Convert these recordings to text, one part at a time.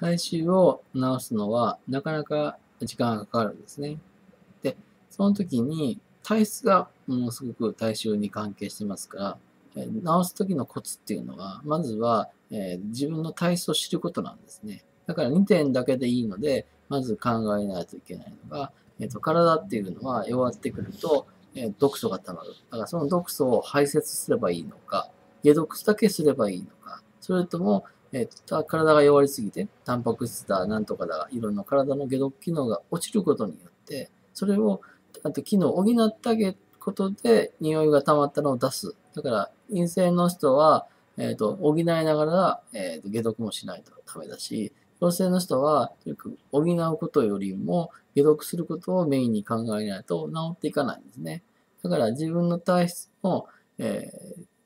体臭を治すのはなかなか時間がかかるんですね。で、その時に体質がものすごく体臭に関係してますから、え治す時のコツっていうのは、まずは、えー、自分の体質を知ることなんですね。だから2点だけでいいので、まず考えないといけないのが、えーと、体っていうのは弱ってくると、えー、毒素が溜まる。だからその毒素を排泄すればいいのか、解毒だけすればいいのか、それとも、えー、体が弱りすぎて、タンパク質だ、なんとかだ、いろんな体の解毒機能が落ちることによって、それを、あと機能を補ってあげることで、匂いが溜まったのを出す。だから、陰性の人は、えっ、と、補いながら、えっ、と、解毒もしないとダメだし、陽性の人は、とにかく補うことよりも、解毒することをメインに考えないと治っていかないんですね。だから自分の体質の、え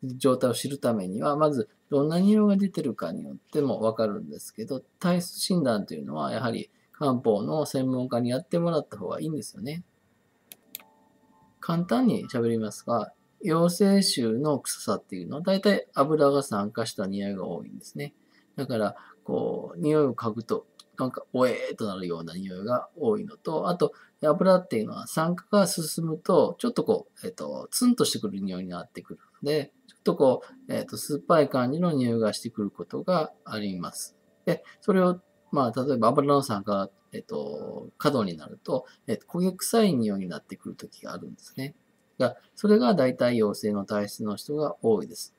ー、状態を知るためには、まずどんな匂いが出てるかによってもわかるんですけど、体質診断というのはやはり漢方の専門家にやってもらった方がいいんですよね。簡単に喋りますが、陽性臭の臭さっていうのは大体油が酸化した匂いが多いんですね。だから、こう、匂いを嗅ぐと、なんか、おえーとなるような匂いが多いのと、あと、油っていうのは酸化が進むと、ちょっとこう、えっ、ー、と、ツンとしてくる匂いになってくるで、ちょっとこう、えっ、ー、と、酸っぱい感じの匂いがしてくることがあります。で、それを、まあ、例えば油の酸が、えっ、ー、と、過度になると、えっ、と、焦げ臭い匂いになってくる時があるんですね。が、それが大体陽性の体質の人が多いです。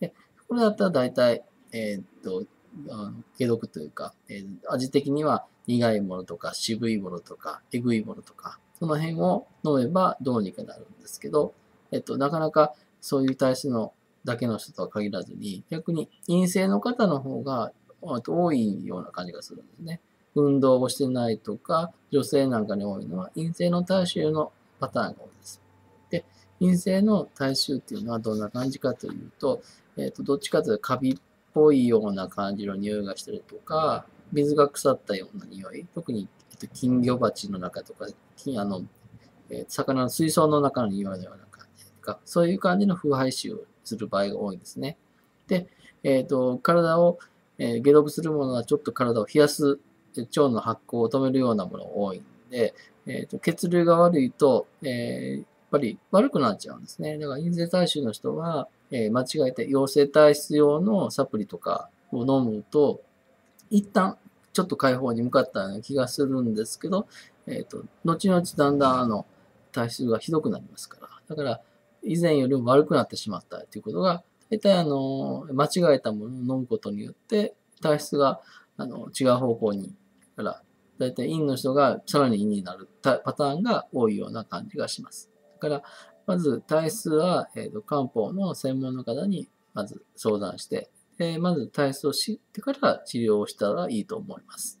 で、これだったら大体、えっ、と、解毒というか、えー、味的には苦いものとか渋いものとかえぐいものとか、その辺を飲めばどうにかなるんですけど、えっと、なかなかそういう体質のだけの人とは限らずに、逆に陰性の方の方が多いような感じがするんですね。運動をしてないとか、女性なんかに多いのは陰性の体臭のパターンが多いです。で、陰性の体臭っていうのはどんな感じかというと、えっ、と、どっちかというとカビっぽいような感じの匂いがしたりとか、水が腐ったような匂い、特に金魚鉢の中とか、金あの、え魚の水槽の中の匂いのようなか、そういう感じの腐敗臭をする場合が多いんですね。で、えっ、ー、と、体を、えー、解毒するものはちょっと体を冷やす、腸の発酵を止めるようなものが多いんで、えっ、ー、と血流が悪いと、えやっぱり悪くなっちゃうんですね。だから陰性体臭の人は、えー、間違えて陽性体質用のサプリとかを飲むと、一旦ちょっと解放に向かったような気がするんですけど、えっ、と、後々だんだんあの、体質がひどくなりますから。だから、以前よりも悪くなってしまったということが、大体あの、間違えたものを飲むことによって、体質があの違う方向に、から、大体陰の人がさらに陰になるパターンが多いような感じがします。だから、まず体質は、えーと、漢方の専門の方にまず相談して、え、まず体質を知ってから治療をしたらいいと思います。